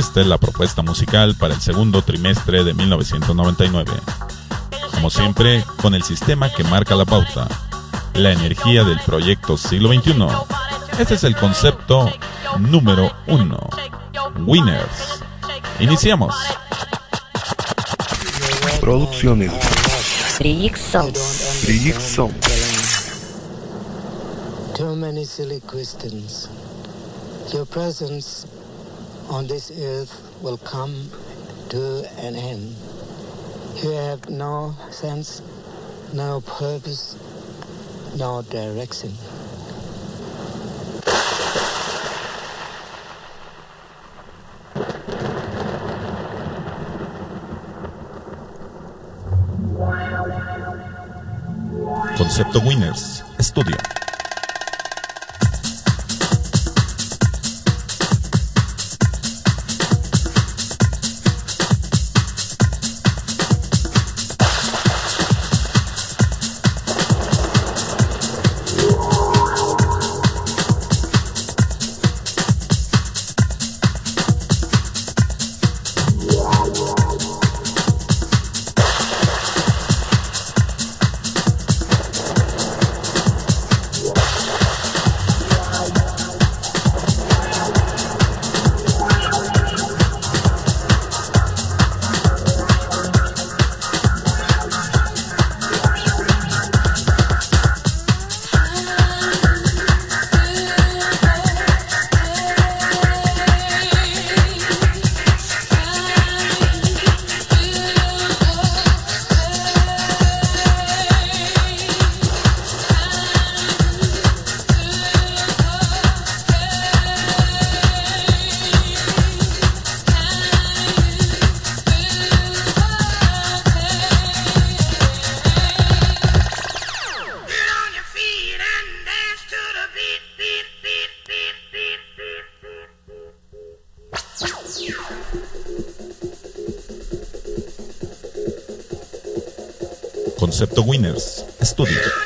Esta es la propuesta musical para el segundo trimestre de 1999. Como siempre, con el sistema que marca la pauta, la energía del proyecto siglo XXI. Este es el concepto número uno. Winners. Iniciamos. Producciones. Proyección. Too many questions. Your presence on this earth will come to an end. You have no sense, no purpose, no direction. Concepto Winners. Estudio. concepto Winners. Estudio.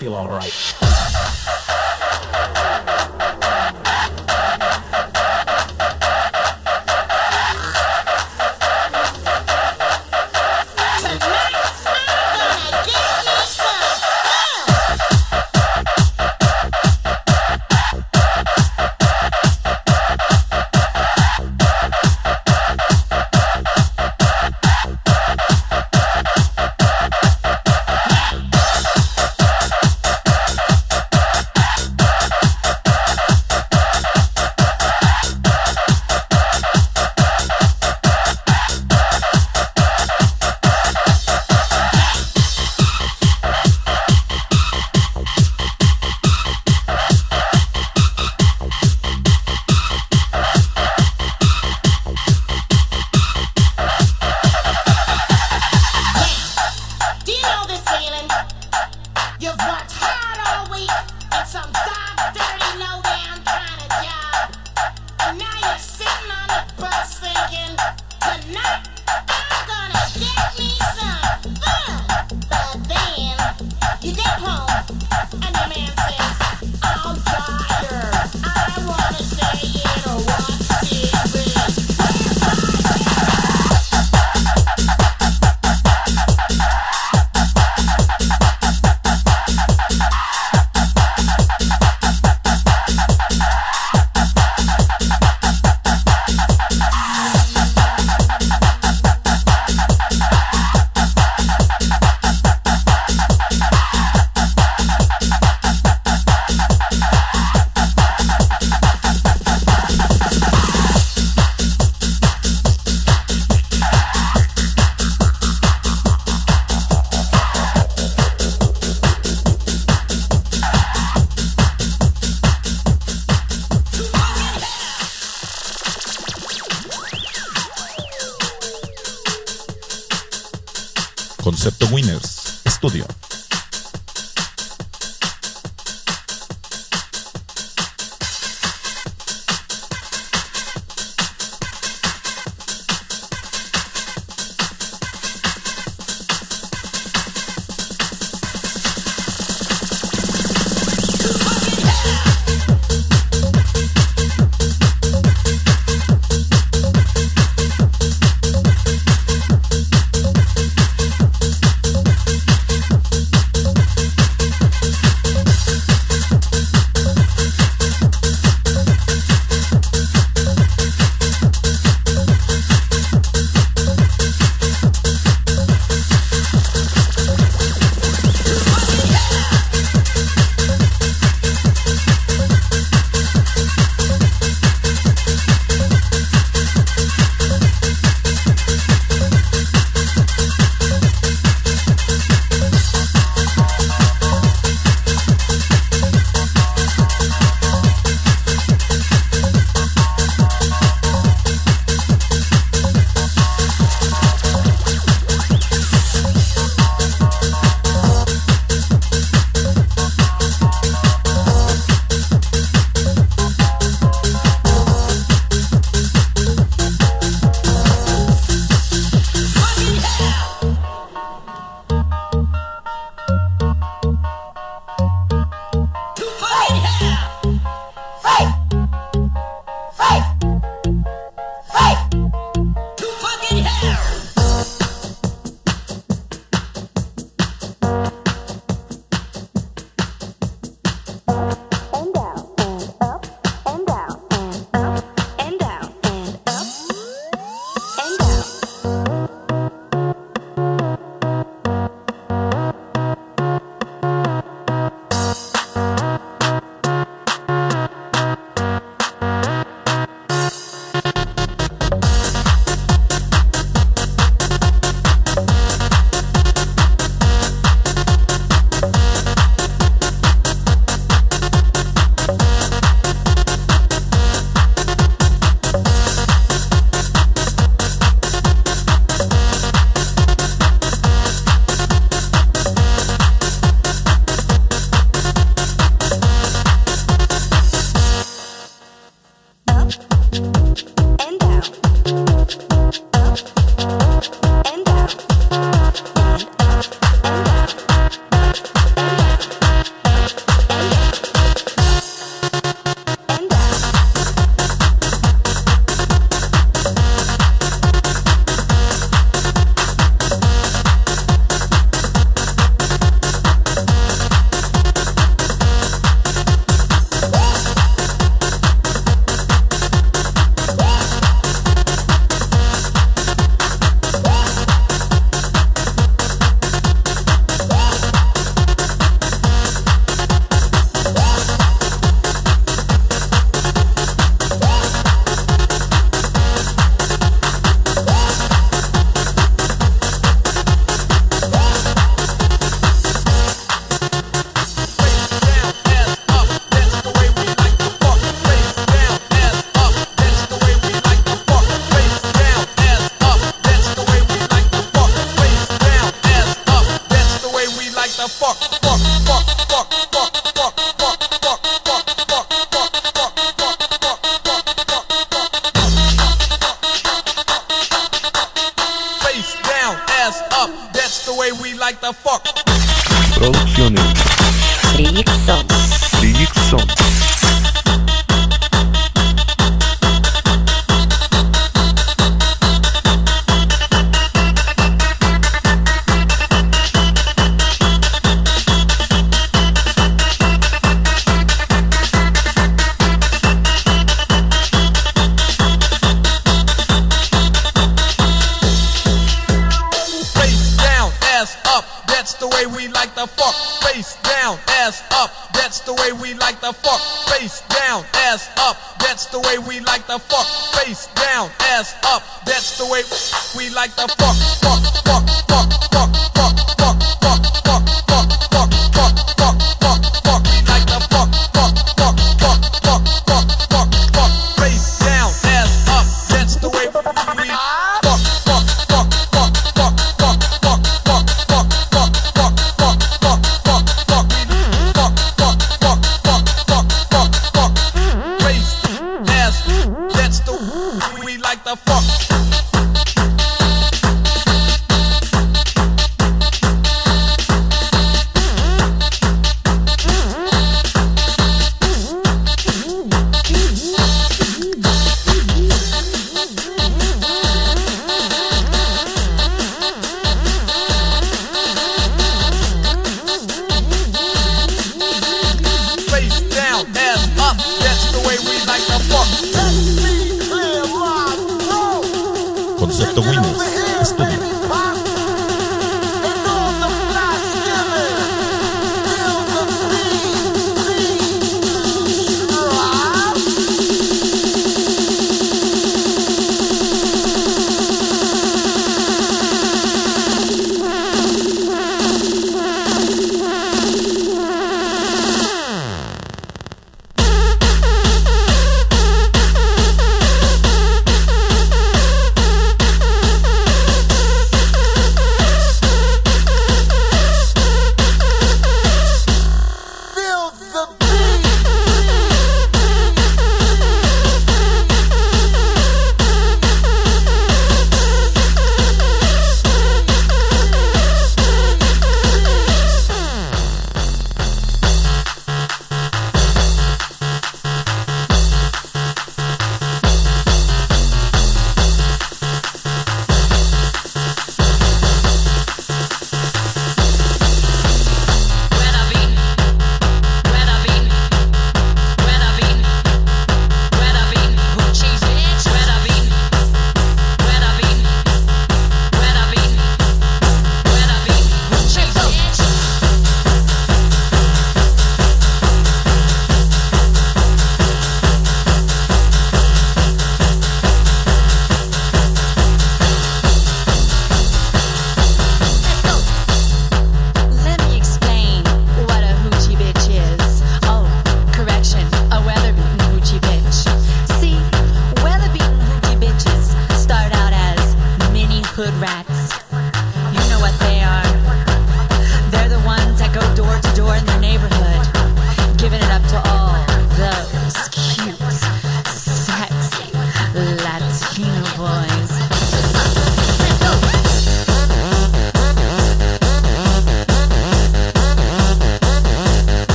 Feel alright. pronto.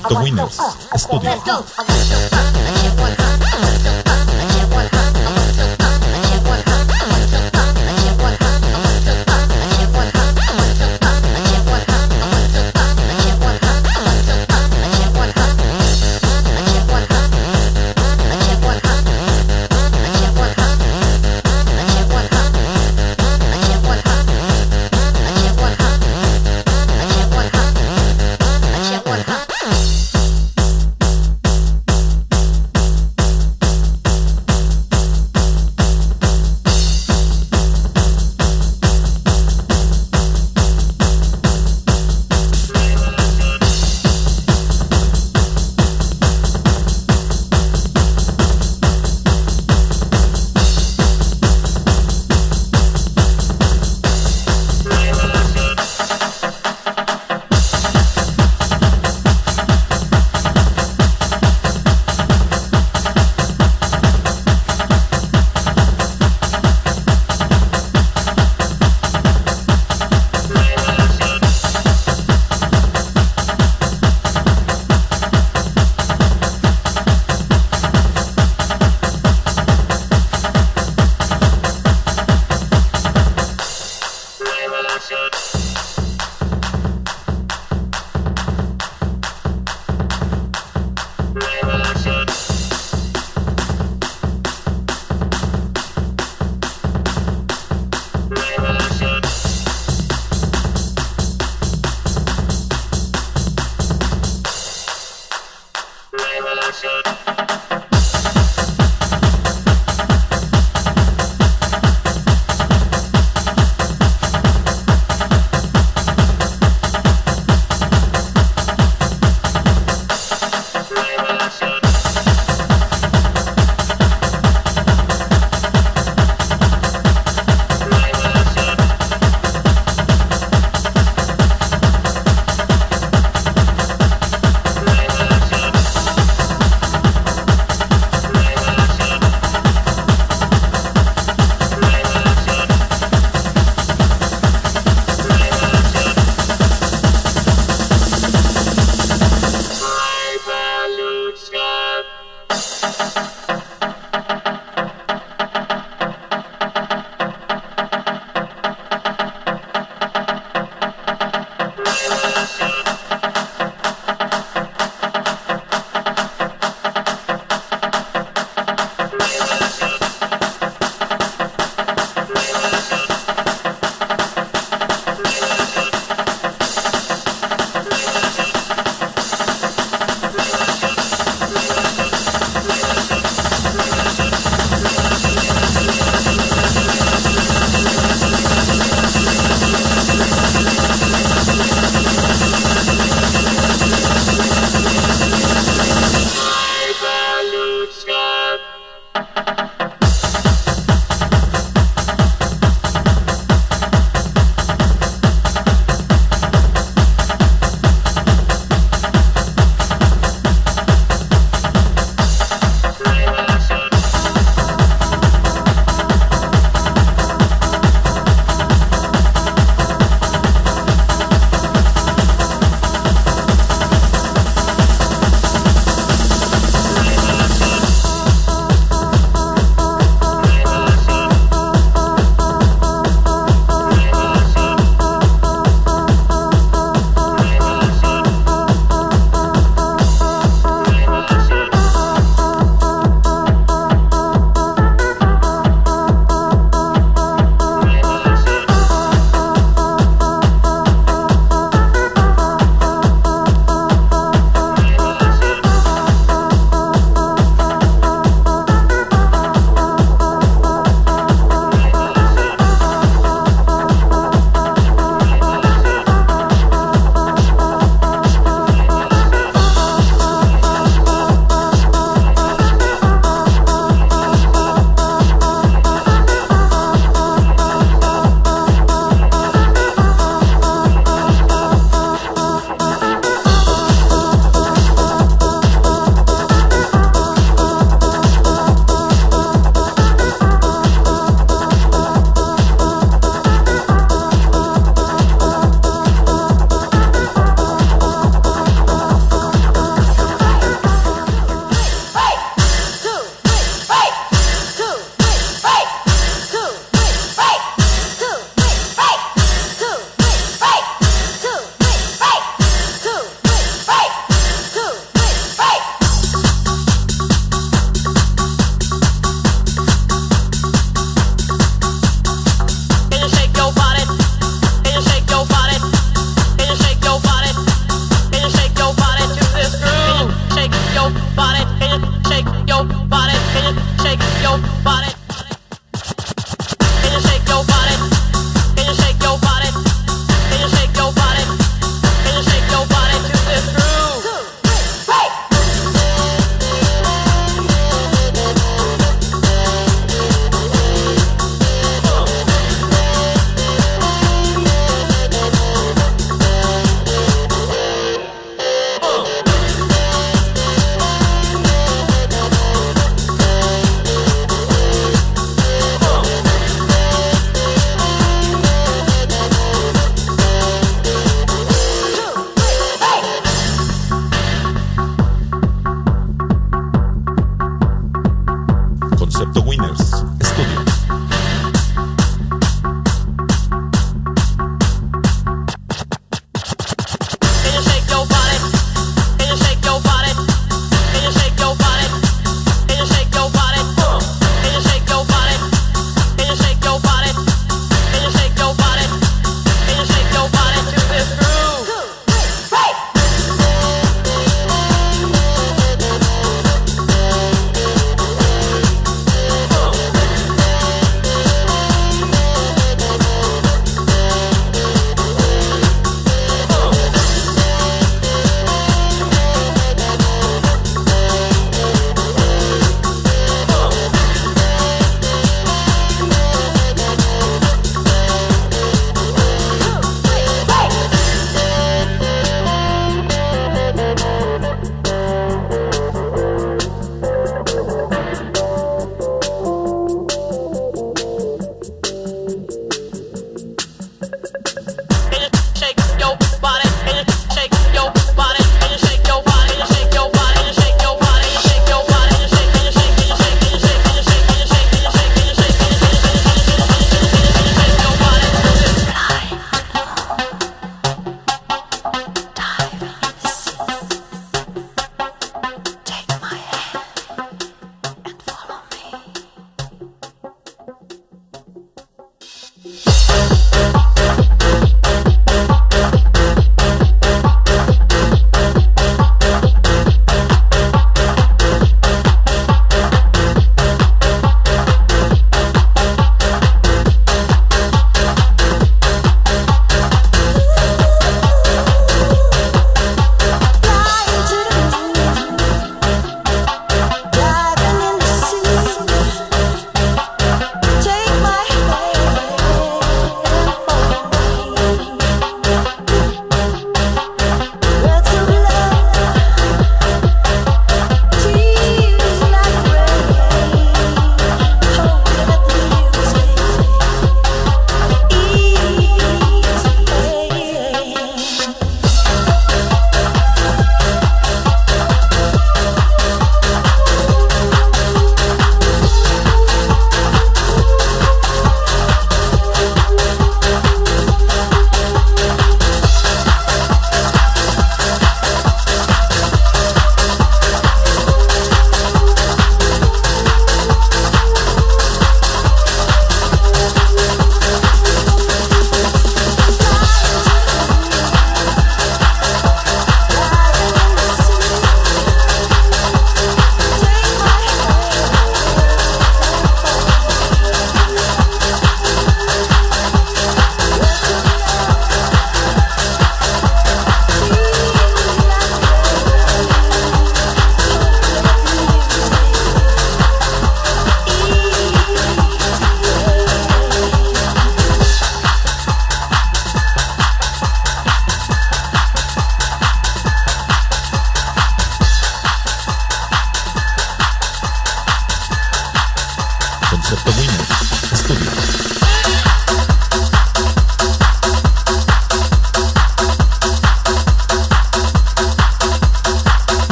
Concepto Winners. Estudio.